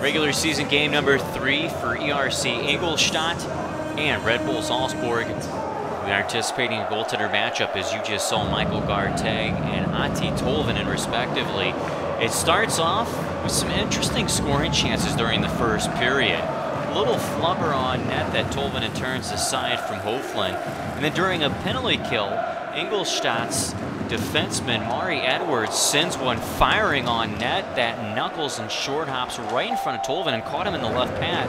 Regular season game number three for ERC Ingolstadt and Red Bull Salzburg. We are anticipating a goaltender matchup as you just saw Michael Garteig and Atte Tolvanen respectively. It starts off with some interesting scoring chances during the first period. A little flubber on net that Tolvanen turns aside from Hofland. And then during a penalty kill, Ingolstadt's defenseman Mari Edwards sends one firing on net that knuckles and short hops right in front of Tolvanen and caught him in the left pad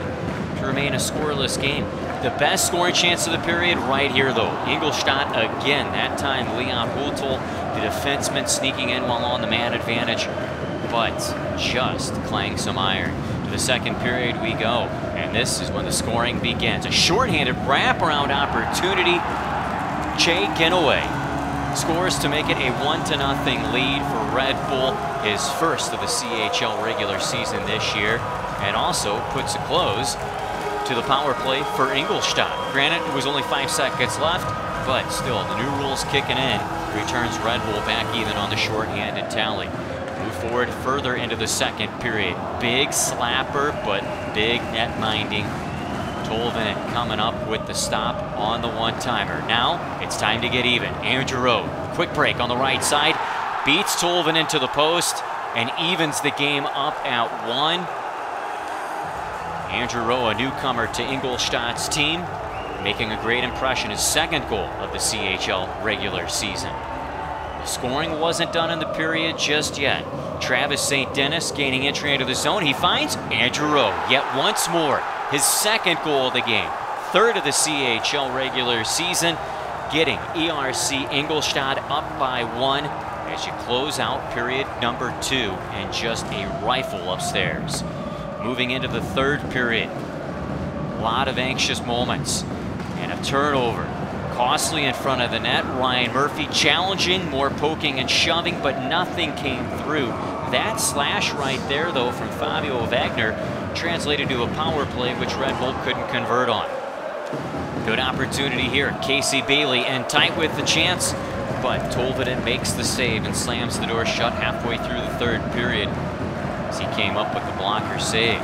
to remain a scoreless game. The best scoring chance of the period right here though. Ingolstadt again, that time Leon Hüttl, the defenseman sneaking in while on the man advantage, but just clang some iron. To the second period we go, and this is when the scoring begins. A shorthanded wraparound opportunity. Chay Genoway scores to make it a one to nothing lead for Red Bull, his first of the CHL regular season this year, and also puts a close to the power play for Ingolstadt. Granted, it was only five seconds left, but still, the new rules kicking in returns Red Bull back even on the shorthanded tally. Move forward further into the second period. Big slapper, but big net minding Tolvanen coming up with the stop on the one-timer. Now it's time to get even. Andrew Rowe, quick break on the right side, beats Tolvanen into the post and evens the game up at one. Andrew Rowe, a newcomer to Ingolstadt's team, making a great impression. His second goal of the CHL regular season. The scoring wasn't done in the period just yet. Travis St. Denis gaining entry into the zone. He finds Andrew Rowe yet once more his second goal of the game, third of the CHL regular season, getting ERC Ingolstadt up by one as you close out period number two and just a rifle upstairs. Moving into the third period, a lot of anxious moments and a turnover. Costly in front of the net. Ryan Murphy challenging, more poking and shoving, but nothing came through. That slash right there, though, from Fabio Wagner translated to a power play which Red Bull couldn't convert on. Good opportunity here. Casey Bailey and tight with the chance, but Tolvanen makes the save and slams the door shut halfway through the third period as he came up with the blocker save.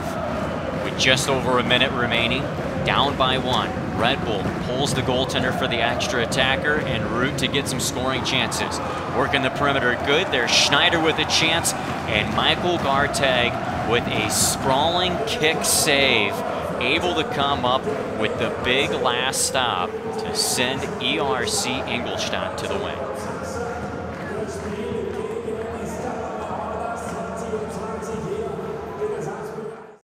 With just over a minute remaining, down by one, Red Bull pulls the goaltender for the extra attacker and root to get some scoring chances. Working the perimeter good. There's Schneider with a chance and Michael Garteig with a sprawling kick save, able to come up with the big last stop to send ERC Ingolstadt to the win.